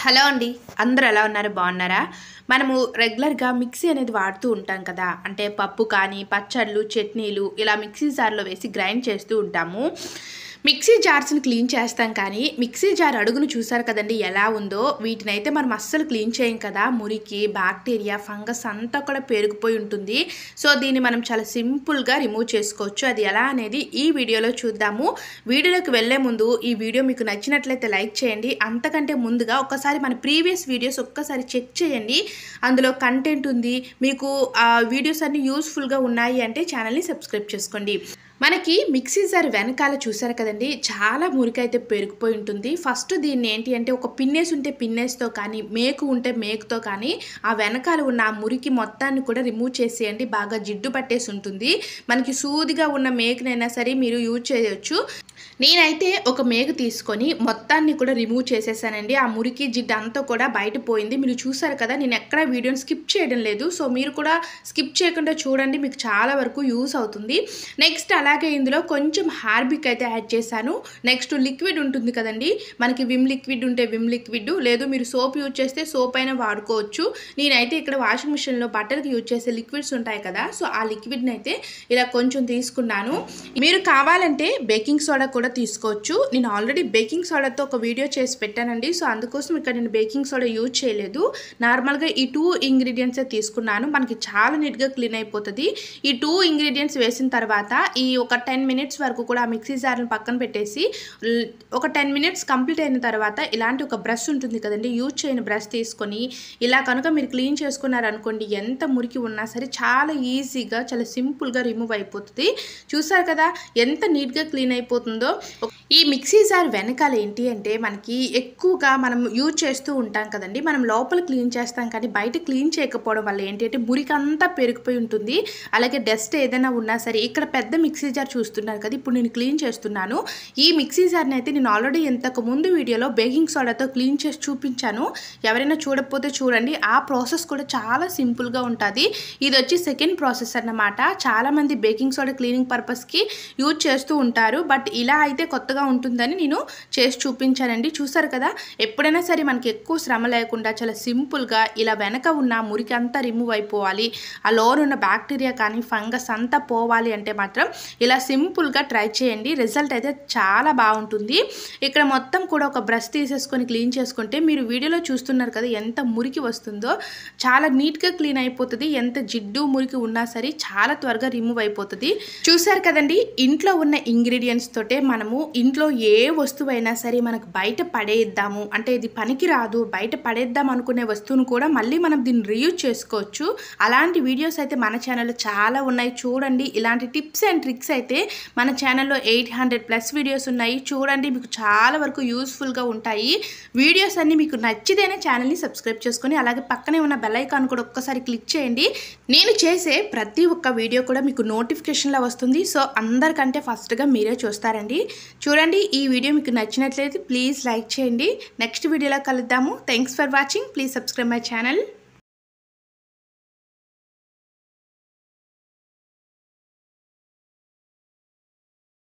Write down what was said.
Hello అండి. అందరూ ఎలా ఉన్నారు? బాగున్నారా? మనము రెగ్యులర్గా మిక్సీ అనేది వాడుతూ ఉంటాం కదా. అంటే పప్పు కానీ పచ్చళ్ళు చట్నీలు ఇలా మిక్సీ జార్లో వేసి గ్రైండ్ చేస్తూ ఉంటాము. మిక్సీ జార్స్ని క్లీన్ చేస్తాం కానీ మిక్సీ జార్ అడుగును చూసారు కదండి ఎలా ఉందో? వీటిని అయితే మనం అస్సలు క్లీన్ చేయం కదా? మురికి బ్యాక్టీరియా ఫంగస్ అంతా కూడా పెరిగిపోయి ఉంటుంది. సో దీన్ని మనం చాలా సింపుల్గా రిమూవ్ చేసుకోవచ్చు. అది ఎలా అనేది ఈ వీడియోలో చూద్దాము. వీడియోలోకి వెళ్ళే ముందు ఈ వీడియో మీకు నచ్చినట్లయితే లైక్ చేయండి. అంతకంటే ముందుగా ఒకసారి మన ప్రీవియస్ వీడియోస్ ఒక్కసారి చెక్ చేయండి. అందులో కంటెంట్ ఉంది. మీకు ఆ వీడియోస్ అన్ని యూస్ఫుల్గా ఉన్నాయి అంటే ఛానల్ని సబ్స్క్రైబ్ చేసుకోండి. మనకి మిక్సీ జార్ వెనకాల చూసారు కదండి చాలా మురికి అయితే పెరిగిపోయి ఉంటుంది. ఫస్ట్ దీన్ని ఏంటి అంటే ఒక పిన్నేసి ఉంటే పిన్నేస్తో కానీ మేకు ఉంటే మేకుతో కానీ ఆ వెనకాల ఉన్న ఆ మురికి మొత్తాన్ని కూడా రిమూవ్ చేసేయండి బాగా జిడ్డు పట్టేసి ఉంటుంది. మనకి సూదిగా ఉన్న మేకునైనా సరే మీరు యూజ్ చేయొచ్చు. నేనైతే ఒక మేకు తీసుకొని మొత్తాన్ని కూడా రిమూవ్ చేసేసానండి. ఆ మురికి జిడ్డు అంతా కూడా బయట పోయింది. మీరు చూసారు కదా నేను ఎక్కడ వీడియోని స్కిప్ చేయడం లేదు. సో మీరు కూడా స్కిప్ చేయకుండా చూడండి. మీకు చాలా వరకు యూస్ అవుతుంది. నెక్స్ట్ అలాగే ఇందులో కొంచెం హార్బిక్ అయితే యాడ్ చేశాను. నెక్స్ట్ లిక్విడ్ ఉంటుంది కదండి. మనకి విమ్ లిక్విడ్ ఉంటే విమ్ లిక్విడ్ లేదు మీరు సోప్ యూజ్ చేస్తే సోప్ అయినా వాడుకోవచ్చు. నేనైతే ఇక్కడ వాషింగ్ మిషన్లో బట్టలకు యూజ్ చేసే లిక్విడ్స్ ఉంటాయి కదా సో ఆ లిక్విడ్ని అయితే ఇలా కొంచెం తీసుకున్నాను. మీరు కావాలంటే బేకింగ్ సోడా కూడా తీసుకోవచ్చు. నేను ఆల్రెడీ బేకింగ్ సోడాతో ఒక వీడియో చేసి పెట్టానండి. సో అందుకోసం ఇక్కడ నేను బేకింగ్ సోడా యూజ్ చేయలేదు. నార్మల్గా ఈ టూ ఇంగ్రీడియంట్సే తీసుకున్నాను. మనకి చాలా నీట్గా క్లీన్ అయిపోతుంది. ఈ టూ ఇంగ్రీడియంట్స్ వేసిన తర్వాత ఈ ఒక టెన్ మినిట్స్ వరకు కూడా ఆ మిక్సీ జార్ని పక్కన పెట్టేసి ఒక టెన్ మినిట్స్ కంప్లీట్ అయిన తర్వాత ఇలాంటి ఒక బ్రష్ ఉంటుంది కదండి యూజ్ చేయని బ్రష్ తీసుకొని ఇలా కనుక మీరు క్లీన్ చేసుకున్నారనుకోండి ఎంత మురికి ఉన్నా సరే చాలా ఈజీగా చాలా సింపుల్గా రిమూవ్ అయిపోతుంది. చూసారు కదా ఎంత నీట్గా క్లీన్ అయిపోతుందో ఈ మిక్సీ జార్ వెనకాల ఏంటి అంటే మనకి ఎక్కువగా మనం యూజ్ చేస్తూ ఉంటాం కదండి. మనం లోపల క్లీన్ చేస్తాం కానీ బయట క్లీన్ చేయకపోవడం వల్ల ఏంటి అంటే మురికంతా పెరిగిపోయి ఉంటుంది. అలాగే డస్ట్ ఏదైనా ఉన్నా సరే ఇక్కడ పెద్ద మిక్సీ జార్ చూస్తున్నారు కదా ఇప్పుడు నేను క్లీన్ చేస్తున్నాను. ఈ మిక్సీ జార్ని అయితే నేను ఆల్రెడీ ఇంతకు ముందు వీడియోలో బేకింగ్ సోడాతో క్లీన్ చేసి చూపించాను. ఎవరైనా చూడకపోతే చూడండి. ఆ ప్రాసెస్ కూడా చాలా సింపుల్గా ఉంటుంది. ఇది వచ్చి సెకండ్ ప్రాసెస్ అన్నమాట. చాలామంది బేకింగ్ సోడా క్లీనింగ్ పర్పస్కి యూజ్ చేస్తూ ఉంటారు. బట్ ఇలా ఇలా అయితే కొత్తగా ఉంటుందని నేను చేసి చూపించానండి. చూసారు కదా ఎప్పుడైనా సరే మనకి ఎక్కువ శ్రమ లేకుండా చాలా సింపుల్గా ఇలా వెనక ఉన్న మురికి అంతా రిమూవ్ అయిపోవాలి. ఆ లోన్ ఉన్న బ్యాక్టీరియా కానీ ఫంగస్ అంతా పోవాలి అంటే మాత్రం ఇలా సింపుల్గా ట్రై చేయండి. రిజల్ట్ అయితే చాలా బాగుంటుంది. ఇక్కడ మొత్తం కూడా ఒక బ్రష్ తీసేసుకొని క్లీన్ చేసుకుంటే మీరు వీడియోలో చూస్తున్నారు కదా ఎంత మురికి వస్తుందో. చాలా నీట్గా క్లీన్ అయిపోతుంది. ఎంత జిడ్డు మురికి ఉన్నా సరే చాలా త్వరగా రిమూవ్ అయిపోతుంది. చూసారు కదండి ఇంట్లో ఉన్న ఇంగ్రీడియంట్స్ తోటే మనము ఇంట్లో ఏ వస్తువైనా సరే మనకు బయట పడేద్దాము. అంటే ఇది పనికి రాదు బయట పడేద్దాం అనుకునే వస్తువును కూడా మళ్ళీ మనం దీన్ని రీయూజ్ చేసుకోవచ్చు. అలాంటి వీడియోస్ అయితే మన ఛానల్లో చాలా ఉన్నాయి. చూడండి. ఇలాంటి టిప్స్ అండ్ ట్రిక్స్ అయితే మన ఛానల్లో ఎయిట్ హండ్రెడ్ ప్లస్ వీడియోస్ ఉన్నాయి. చూడండి. మీకు చాలా వరకు యూస్ఫుల్గా ఉంటాయి. వీడియోస్ అన్నీ మీకు నచ్చితేనే ఛానల్ని సబ్స్క్రైబ్ చేసుకొని అలాగే పక్కనే ఉన్న బెల్ ఐకాన్ కూడా ఒక్కసారి క్లిక్ చేయండి. నేను చేసే ప్రతి ఒక్క వీడియో కూడా మీకు నోటిఫికేషన్లో వస్తుంది. సో అందరికంటే ఫస్ట్గా మీరే చూస్తారండి. చూడండి. ఈ వీడియో మీకు నచ్చినట్లయితే ప్లీజ్ లైక్ చేయండి. నెక్స్ట్ వీడియోలో కలుద్దాము. Thanks for watching please subscribe my channel